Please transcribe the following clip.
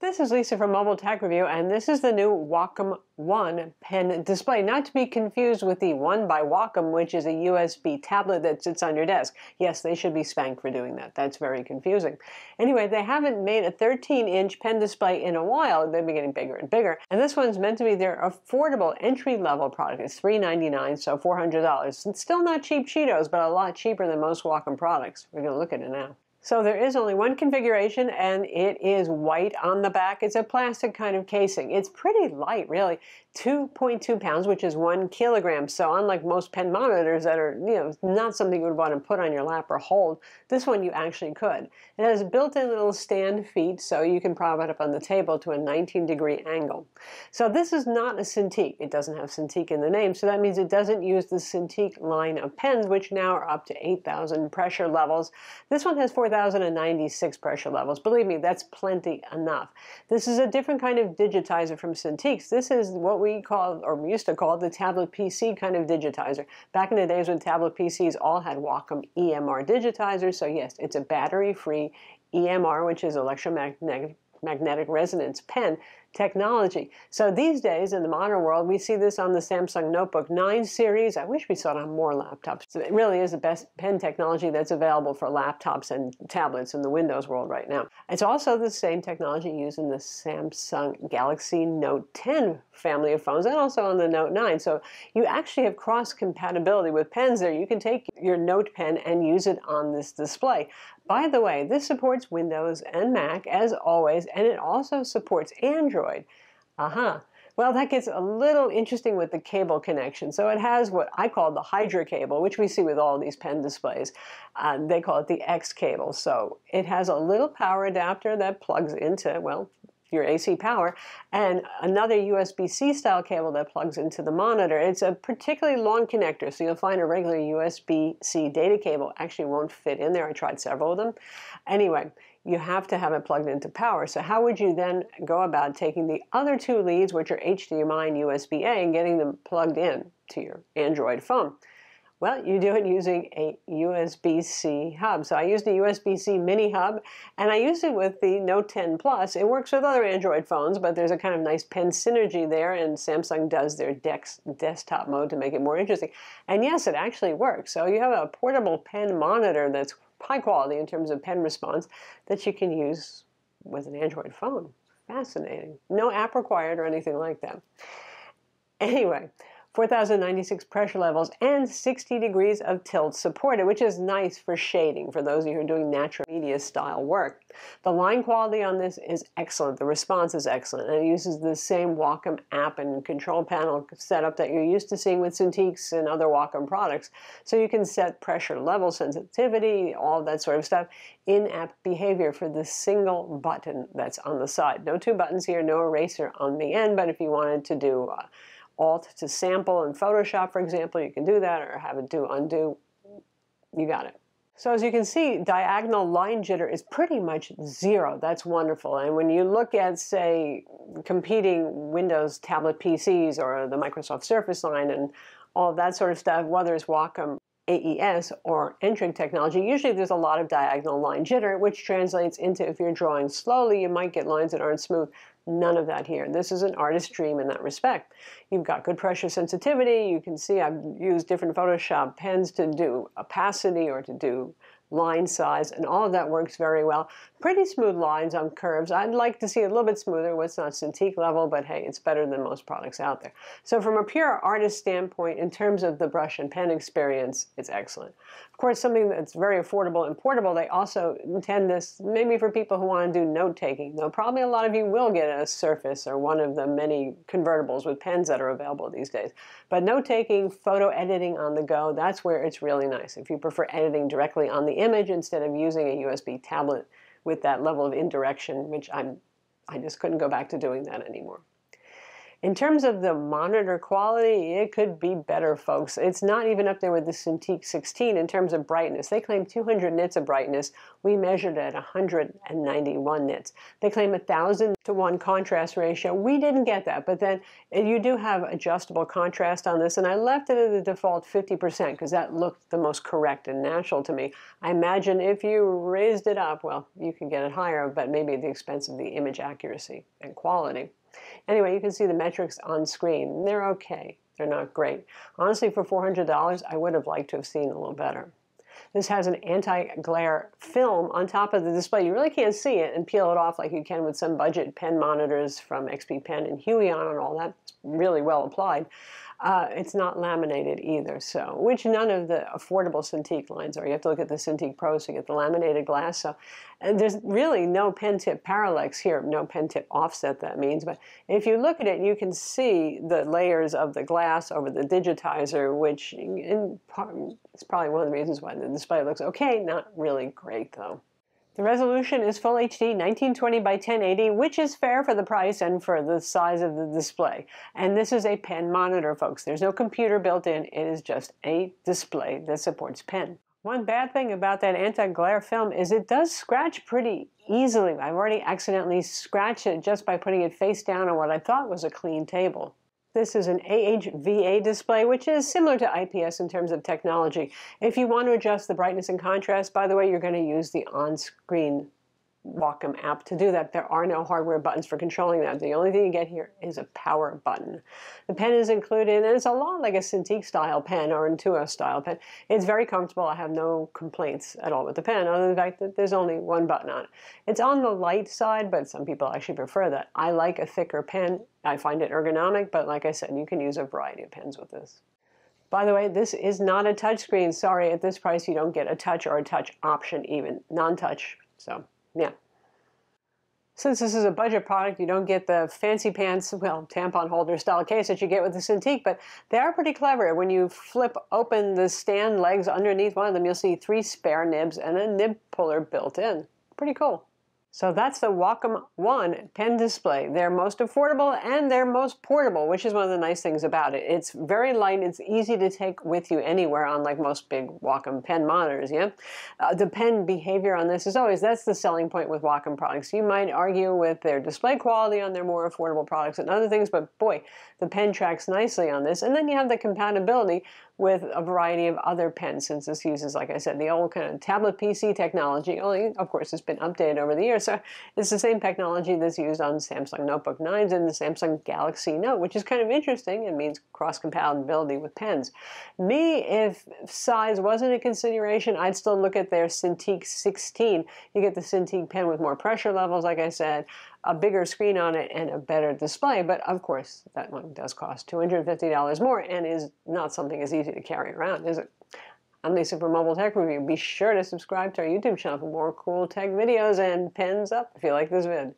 This is Lisa from Mobile Tech Review, and this is the new Wacom One pen display. Not to be confused with the One by Wacom, which is a USB tablet that sits on your desk. Yes, they should be spanked for doing that. That's very confusing. Anyway, they haven't made a 13-inch pen display in a while. They've been getting bigger and bigger. And this one's meant to be their affordable entry-level product. It's 399, so $400. It's still not cheap Cheetos, but a lot cheaper than most Wacom products. We're going to look at it now. So there is only one configuration and it is white on the back. It's a plastic kind of casing. It's pretty light, really. 2.2 pounds, which is one kilogram. So unlike most pen monitors that are, you know, not something you would want to put on your lap or hold, this one you actually could. It has built-in little stand feet, so you can prop it up on the table to a 19 degree angle. So this is not a Cintiq. It doesn't have Cintiq in the name, so that means it doesn't use the Cintiq line of pens, which now are up to 8,000 pressure levels. This one has 4,096 pressure levels. Believe me, that's plenty enough. This is a different kind of digitizer from Cintiq's. This is what we call, or we used to call, the tablet PC kind of digitizer. Back in the days when tablet PCs all had Wacom EMR digitizers, so yes, it's a battery-free EMR, which is electromagnetic magnetic resonance pen technology. So these days in the modern world, we see this on the Samsung Notebook 9 series. I wish we saw it on more laptops. It really is the best pen technology that's available for laptops and tablets in the Windows world right now. It's also the same technology used in the Samsung Galaxy Note 10 family of phones and also on the Note 9. So you actually have cross compatibility with pens there. You can take your Note pen and use it on this display. By the way, this supports Windows and Mac as always, and it also supports Android. Uh-huh. Well, that gets a little interesting with the cable connection. So it has what I call the Hydra cable, which we see with all these pen displays. Uh, they call it the X cable. So it has a little power adapter that plugs into, well, your AC power, and another USB-C style cable that plugs into the monitor. It's a particularly long connector, so you'll find a regular USB-C data cable actually won't fit in there. I tried several of them. Anyway, you have to have it plugged into power. So how would you then go about taking the other two leads, which are HDMI and USB-A, and getting them plugged in to your Android phone? Well, you do it using a USB-C hub. So I used the USB-C mini hub, and I used it with the Note 10 Plus. It works with other Android phones, but there's a kind of nice pen synergy there, and Samsung does their Dex desktop mode to make it more interesting. And yes, it actually works. So you have a portable pen monitor that's high quality in terms of pen response that you can use with an Android phone. Fascinating. No app required or anything like that. Anyway, 4,096 pressure levels, and 60 degrees of tilt supported, which is nice for shading for those of you who are doing natural media style work. The line quality on this is excellent. The response is excellent. And it uses the same Wacom app and control panel setup that you're used to seeing with Cintiqs and other Wacom products. So you can set pressure level sensitivity, all that sort of stuff, in-app behavior for the single button that's on the side. No two buttons here, no eraser on the end, but if you wanted to do uh, Alt to sample in Photoshop, for example, you can do that, or have it do undo. You got it. So as you can see, diagonal line jitter is pretty much zero. That's wonderful. And when you look at, say, competing Windows tablet PCs or the Microsoft Surface line and all that sort of stuff, whether it's Wacom AES or N-Trig technology, usually there's a lot of diagonal line jitter, which translates into if you're drawing slowly, you might get lines that aren't smooth. None of that here. This is an artist dream in that respect. You've got good pressure sensitivity. You can see I've used different Photoshop pens to do opacity or to do line size, and all of that works very well. Pretty smooth lines on curves. I'd like to see a little bit smoother. What's not Cintiq level, but hey, it's better than most products out there. So from a pure artist standpoint, in terms of the brush and pen experience, it's excellent. Of course, something that's very affordable and portable, they also intend this maybe for people who want to do note-taking, though probably a lot of you will get a Surface or one of the many convertibles with pens that are available these days. But note-taking, photo editing on the go, that's where it's really nice. If you prefer editing directly on the image instead of using a USB tablet with that level of indirection, which I'm, I just couldn't go back to doing that anymore. In terms of the monitor quality, it could be better, folks. It's not even up there with the Cintiq 16 in terms of brightness. They claim 200 nits of brightness. We measured at 191 nits. They claim a 1,000 to 1 contrast ratio. We didn't get that, but then you do have adjustable contrast on this, and I left it at the default 50% because that looked the most correct and natural to me. I imagine if you raised it up, well, you can get it higher, but maybe at the expense of the image accuracy and quality. Anyway, you can see the metrics on screen. They're okay. They're not great. Honestly, for $400, I would have liked to have seen a little better. This has an anti-glare film on top of the display. You really can't see it and peel it off like you can with some budget pen monitors from XP Pen and Huion and all that. It's really well applied. Uh, it's not laminated either, so which none of the affordable Cintiq lines are. You have to look at the Cintiq Pros to get the laminated glass. So there's really no pen tip parallax here, no pen tip offset that means. But if you look at it, you can see the layers of the glass over the digitizer, which in part, is probably one of the reasons why the display looks okay. Not really great though. The resolution is Full HD 1920 by 1080, which is fair for the price and for the size of the display. And this is a pen monitor, folks. There's no computer built in. It is just a display that supports pen. One bad thing about that anti-glare film is it does scratch pretty easily. I've already accidentally scratched it just by putting it face down on what I thought was a clean table. This is an AHVA display, which is similar to IPS in terms of technology. If you want to adjust the brightness and contrast, by the way, you're going to use the on-screen Wacom app to do that. There are no hardware buttons for controlling that. The only thing you get here is a power button. The pen is included, and it's a lot like a Cintiq style pen or Intuos style pen. It's very comfortable. I have no complaints at all with the pen, other than the fact that there's only one button on it. It's on the light side, but some people actually prefer that. I like a thicker pen. I find it ergonomic, but like I said, you can use a variety of pens with this. By the way, this is not a touchscreen. Sorry, at this price you don't get a touch or a touch option even, non-touch. So yeah. Since this is a budget product, you don't get the fancy pants, well, tampon holder style case that you get with the Cintiq, but they are pretty clever. When you flip open the stand legs underneath one of them, you'll see three spare nibs and a nib puller built in. Pretty cool. So that's the Wacom One pen display. They're most affordable and they're most portable, which is one of the nice things about it. It's very light. It's easy to take with you anywhere, unlike most big Wacom pen monitors. Yeah, uh, the pen behavior on this is always that's the selling point with Wacom products. You might argue with their display quality on their more affordable products and other things, but boy, the pen tracks nicely on this. And then you have the compatibility with a variety of other pens, since this uses, like I said, the old kind of tablet PC technology. Only, of course, it's been updated over the years. So it's the same technology that's used on Samsung Notebook 9s and the Samsung Galaxy Note, which is kind of interesting. It means cross compatibility with pens. Me, if size wasn't a consideration, I'd still look at their Cintiq 16. You get the Cintiq pen with more pressure levels, like I said a bigger screen on it and a better display. But of course, that one does cost $250 more and is not something as easy to carry around, is it? I'm Lisa from Mobile Tech Review. Be sure to subscribe to our YouTube channel for more cool tech videos and pens up if you like this vid.